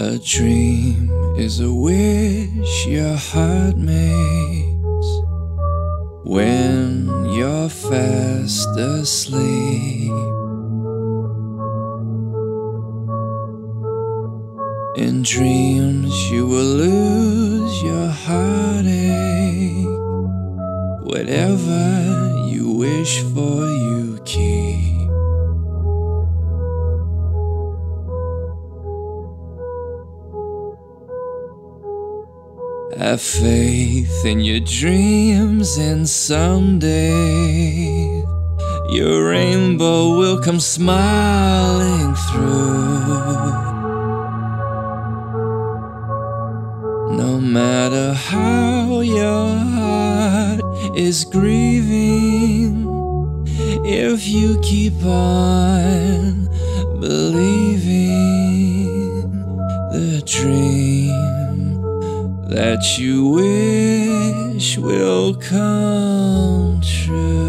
A dream is a wish your heart makes when you're fast asleep. In dreams, you will lose your heartache. Whatever you wish for, you keep. Have faith in your dreams, and someday your rainbow will come smiling through. No matter how your heart is grieving, if you keep on that you wish will come true.